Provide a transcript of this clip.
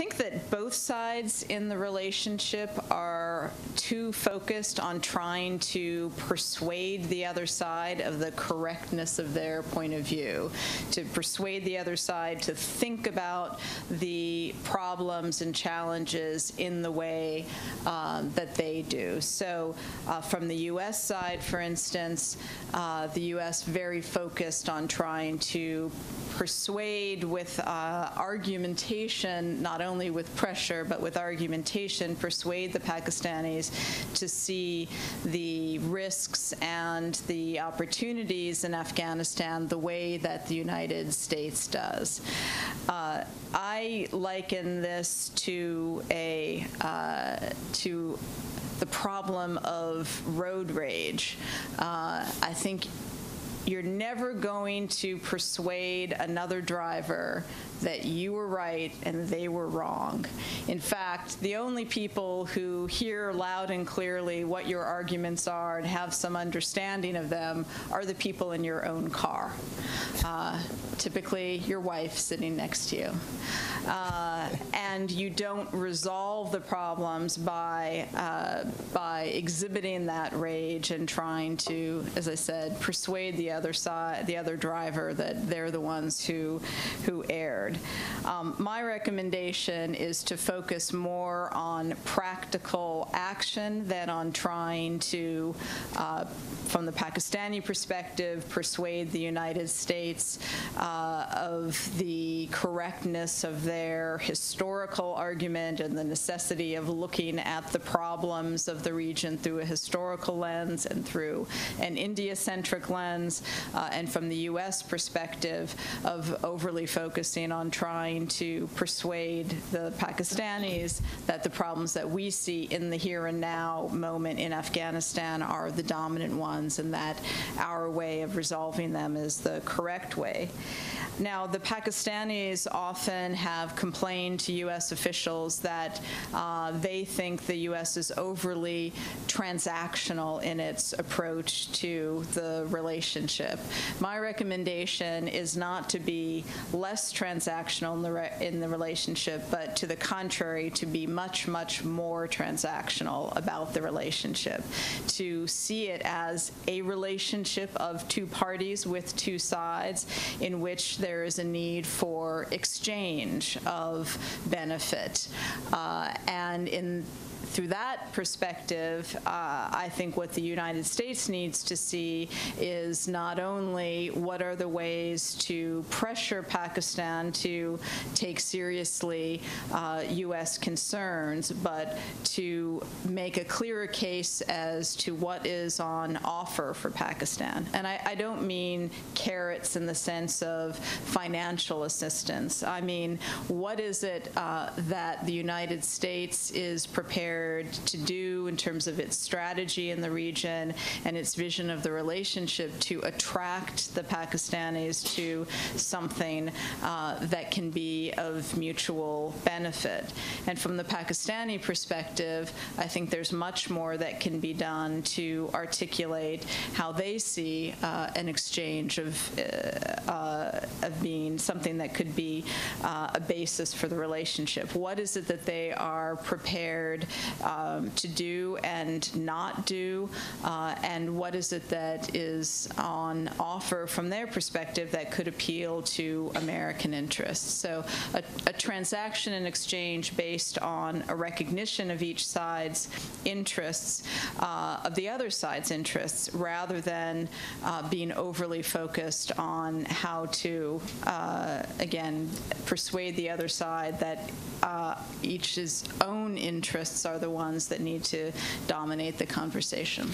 think that both sides in the relationship are too focused on trying to persuade the other side of the correctness of their point of view, to persuade the other side to think about the problems and challenges in the way um, that they do. So uh, from the U.S. side, for instance, uh, the U.S. very focused on trying to persuade with uh, argumentation, not only with pressure, but with argumentation, persuade the Pakistanis to see the risks and the opportunities in Afghanistan the way that the United States does. Uh, I liken this to a uh, to the problem of road rage. Uh, I think you're never going to persuade another driver that you were right and they were wrong. In fact, the only people who hear loud and clearly what your arguments are and have some understanding of them are the people in your own car. Uh, typically, your wife sitting next to you. Uh, and you don't resolve the problems by, uh, by exhibiting that rage and trying to, as I said, persuade the other side, the other driver that they're the ones who, who erred. Um, my recommendation is to focus more on practical action than on trying to, uh, from the Pakistani perspective, persuade the United States uh, of the correctness of their historical argument and the necessity of looking at the problems of the region through a historical lens and through an India-centric lens, uh, and from the U.S. perspective of overly focusing on trying to persuade the Pakistanis that the problems that we see in the here and now moment in Afghanistan are the dominant ones and that our way of resolving them is the correct way. Now, the Pakistanis often have complained to U.S. officials that uh, they think the U.S. is overly transactional in its approach to the relationship. My recommendation is not to be less transactional in the, in the relationship, but to the contrary, to be much, much more transactional about the relationship, to see it as a relationship of two parties with two sides in which there there is a need for exchange of benefit. Uh, and in through that perspective, uh, I think what the United States needs to see is not only what are the ways to pressure Pakistan to take seriously uh, U.S. concerns, but to make a clearer case as to what is on offer for Pakistan. And I, I don't mean carrots in the sense of financial assistance. I mean, what is it uh, that the United States is prepared to do in terms of its strategy in the region and its vision of the relationship to attract the Pakistanis to something uh, that can be of mutual benefit. And from the Pakistani perspective, I think there's much more that can be done to articulate how they see uh, an exchange of, uh, something that could be uh, a basis for the relationship. What is it that they are prepared um, to do and not do, uh, and what is it that is on offer from their perspective that could appeal to American interests. So a, a transaction and exchange based on a recognition of each side's interests, uh, of the other side's interests, rather than uh, being overly focused on how to, uh, again, persuade the other side that uh, each's own interests are the ones that need to dominate the conversation.